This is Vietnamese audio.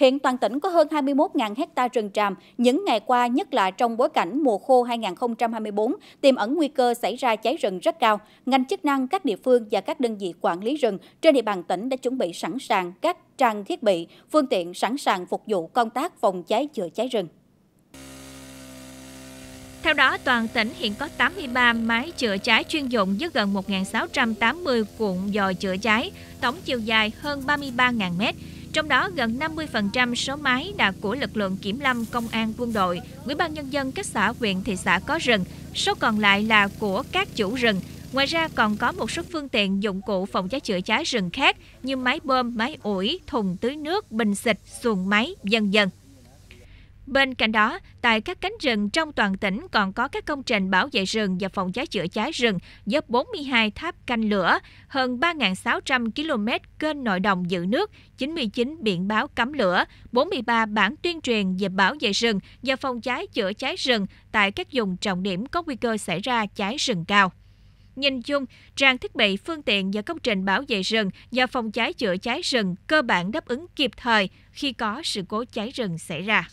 Hiện toàn tỉnh có hơn 21.000 hecta rừng tràm. Những ngày qua, nhất là trong bối cảnh mùa khô 2024, tiềm ẩn nguy cơ xảy ra cháy rừng rất cao. Ngành chức năng, các địa phương và các đơn vị quản lý rừng trên địa bàn tỉnh đã chuẩn bị sẵn sàng các trang thiết bị, phương tiện sẵn sàng phục vụ công tác phòng cháy chữa cháy rừng. Theo đó, toàn tỉnh hiện có 83 máy chữa cháy chuyên dụng với gần 1.680 cuộn dòi chữa cháy, tổng chiều dài hơn 33.000 mét. Trong đó, gần 50% số máy là của lực lượng kiểm lâm, công an, quân đội, ủy ban nhân dân các xã huyện thị xã có rừng, số còn lại là của các chủ rừng. Ngoài ra còn có một số phương tiện dụng cụ phòng cháy chữa cháy rừng khác như máy bơm, máy ủi, thùng tưới nước, bình xịt, xuồng máy, vân vân. Bên cạnh đó, tại các cánh rừng trong toàn tỉnh còn có các công trình bảo vệ rừng và phòng cháy chữa cháy rừng với 42 tháp canh lửa, hơn 3.600 km kênh nội đồng giữ nước, 99 biển báo cấm lửa, 43 bản tuyên truyền về bảo vệ rừng và phòng cháy chữa cháy rừng tại các vùng trọng điểm có nguy cơ xảy ra cháy rừng cao. Nhìn chung, trang thiết bị, phương tiện và công trình bảo vệ rừng và phòng cháy chữa cháy rừng cơ bản đáp ứng kịp thời khi có sự cố cháy rừng xảy ra.